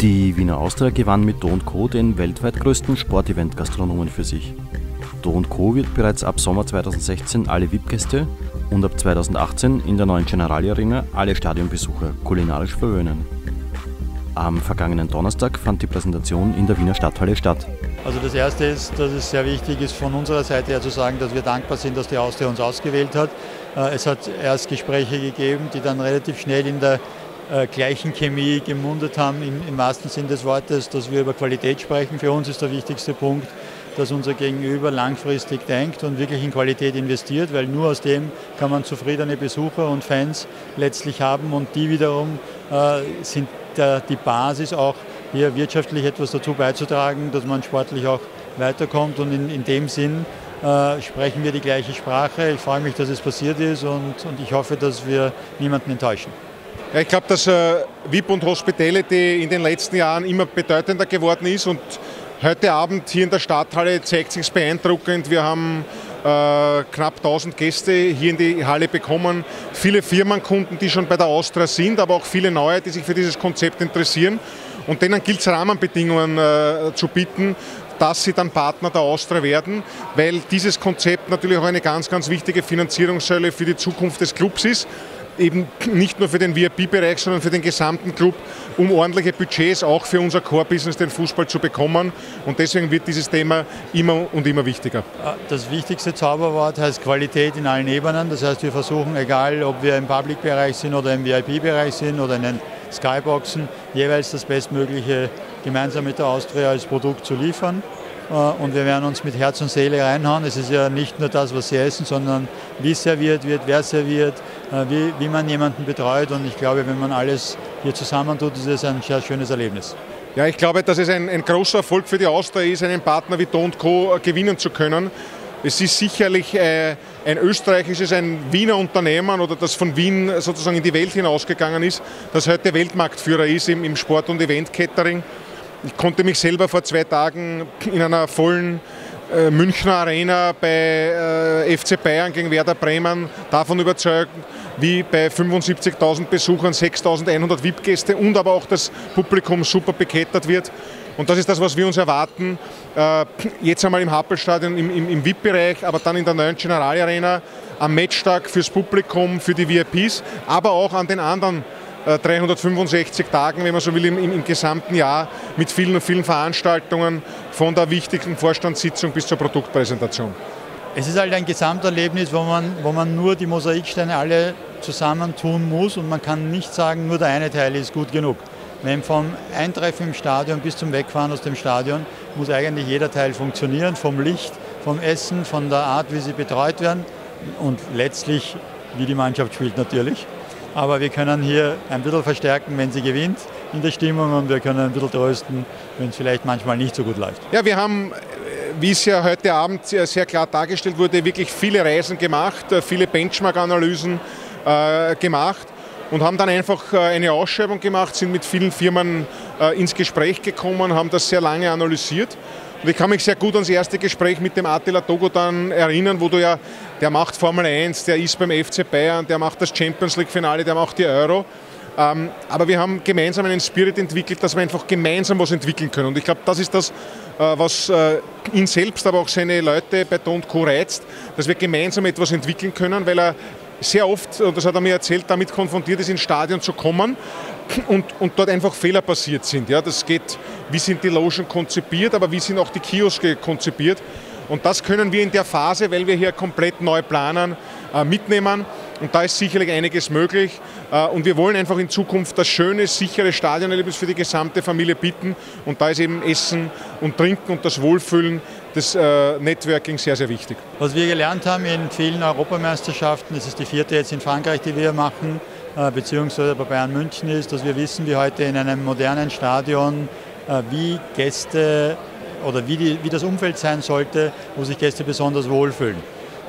Die Wiener Austria gewann mit Do Co. den weltweit größten Sportevent-Gastronomen für sich. Do Co. wird bereits ab Sommer 2016 alle VIP-Gäste und ab 2018 in der neuen Generali Arena alle Stadionbesucher kulinarisch verwöhnen. Am vergangenen Donnerstag fand die Präsentation in der Wiener Stadthalle statt. Also das Erste ist, dass es sehr wichtig ist, von unserer Seite her zu sagen, dass wir dankbar sind, dass die Austria uns ausgewählt hat. Äh, es hat erst Gespräche gegeben, die dann relativ schnell in der äh, gleichen Chemie gemundet haben, im, im wahrsten Sinn des Wortes, dass wir über Qualität sprechen. Für uns ist der wichtigste Punkt, dass unser Gegenüber langfristig denkt und wirklich in Qualität investiert, weil nur aus dem kann man zufriedene Besucher und Fans letztlich haben und die wiederum äh, sind der, die Basis auch hier wirtschaftlich etwas dazu beizutragen, dass man sportlich auch weiterkommt und in, in dem Sinn äh, sprechen wir die gleiche Sprache. Ich freue mich, dass es passiert ist und, und ich hoffe, dass wir niemanden enttäuschen. Ja, ich glaube, dass äh, VIP und Hospitality in den letzten Jahren immer bedeutender geworden ist und heute Abend hier in der Stadthalle zeigt sich beeindruckend. Wir haben äh, knapp 1000 Gäste hier in die Halle bekommen, viele Firmenkunden, die schon bei der Austria sind, aber auch viele neue, die sich für dieses Konzept interessieren. Und denen gilt es Rahmenbedingungen äh, zu bieten, dass sie dann Partner der Austria werden, weil dieses Konzept natürlich auch eine ganz, ganz wichtige Finanzierungssäule für die Zukunft des Clubs ist eben nicht nur für den VIP-Bereich, sondern für den gesamten Club, um ordentliche Budgets auch für unser Core-Business, den Fußball, zu bekommen. Und deswegen wird dieses Thema immer und immer wichtiger. Das wichtigste Zauberwort heißt Qualität in allen Ebenen. Das heißt, wir versuchen, egal ob wir im Public-Bereich sind oder im VIP-Bereich sind oder in den Skyboxen, jeweils das Bestmögliche gemeinsam mit der Austria als Produkt zu liefern. Äh, und wir werden uns mit Herz und Seele reinhauen. Es ist ja nicht nur das, was sie essen, sondern wie serviert wird, wer serviert, wie, wie man jemanden betreut. Und ich glaube, wenn man alles hier zusammentut, ist es ein sehr schönes Erlebnis. Ja, ich glaube, dass es ein, ein großer Erfolg für die Austria ist, einen Partner wie Do Co. Äh, gewinnen zu können. Es ist sicherlich äh, ein österreichisches, ein Wiener Unternehmen oder das von Wien sozusagen in die Welt hinausgegangen ist, das heute Weltmarktführer ist im, im Sport- und Event-Catering. Ich konnte mich selber vor zwei Tagen in einer vollen äh, Münchner Arena bei äh, FC Bayern gegen Werder Bremen davon überzeugen, wie bei 75.000 Besuchern 6.100 VIP-Gäste und aber auch das Publikum super bekettet wird. Und das ist das, was wir uns erwarten. Äh, jetzt einmal im Happelstadion im, im, im VIP-Bereich, aber dann in der neuen Generali Arena am Matchtag fürs Publikum, für die VIPs, aber auch an den anderen 365 äh, Tagen, wenn man so will, im, im, gesamten Jahr mit vielen und vielen Veranstaltungen von der wichtigsten Vorstandssitzung bis zur Produktpräsentation. Es ist halt ein Gesamterlebnis, wo man, wo man nur die Mosaiksteine alle zusammen tun muss und man kann nicht sagen, nur der eine Teil ist gut genug. Wenn vom Eintreffen im Stadion bis zum Wegfahren aus dem Stadion muss eigentlich jeder Teil funktionieren, vom Licht, vom Essen, von der Art, wie sie betreut werden und letztlich, wie die Mannschaft spielt natürlich. Aber wir können hier ein bisschen verstärken, wenn sie gewinnt in der Stimmung und wir können ein bisschen trösten, wenn es vielleicht manchmal nicht so gut läuft. Ja, wir haben, wie es ja heute Abend sehr klar dargestellt wurde, wirklich viele Reisen gemacht, äh, viele Benchmark-Analysen äh, gemacht und haben dann einfach äh, eine Ausschreibung gemacht, sind mit vielen Firmen äh, ins Gespräch gekommen, haben das sehr lange analysiert und ich kann mich sehr gut ans erste Gespräch mit dem Attila Togo dann erinnern, wo du ja, der macht Formel 1, der ist beim FC Bayern, der macht das Champions League Finale, der macht die Euro. Ähm, aber wir haben gemeinsam einen Spirit entwickelt, dass wir einfach gemeinsam was entwickeln können. Und ich glaube, das ist das, äh, was ihn selbst, aber auch seine Leute bei Don't Co reizt, dass wir gemeinsam etwas entwickeln können, weil er sehr oft, das hat er mir erzählt, damit konfrontiert ist, ins Stadion zu kommen und, und dort einfach Fehler passiert sind. Ja, das geht, wie sind die Logen konzipiert, aber wie sind auch die Kioske konzipiert. Und das können wir in der Phase, weil wir hier komplett neu planen, äh, mitnehmen. Und da ist sicherlich einiges möglich. Äh, und wir wollen einfach in Zukunft das schöne, sichere Stadionerlebnis für die gesamte Familie bieten. Und da ist eben Essen und Trinken und das Wohlfühlen des äh, Networking sehr, sehr wichtig. Was wir gelernt haben in vielen Europameisterschaften, das ist die vierte jetzt in Frankreich, die wir machen, äh, beziehungsweise bei Bayern München ist, dass wir wissen, wie heute in einem modernen Stadion, äh, wie Gäste oder wie, die, wie das Umfeld sein sollte, wo sich Gäste besonders wohlfühlen.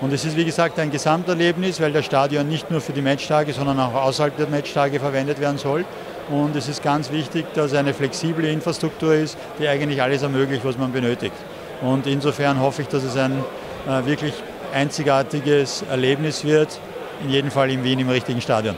Und es ist wie gesagt ein Gesamterlebnis, weil das Stadion nicht nur für die Matchtage, sondern auch außerhalb der Matchtage verwendet werden soll. Und es ist ganz wichtig, dass eine flexible Infrastruktur ist, die eigentlich alles ermöglicht, was man benötigt. Und insofern hoffe ich, dass es ein äh, wirklich einzigartiges Erlebnis wird, in jedem Fall in Wien im richtigen Stadion.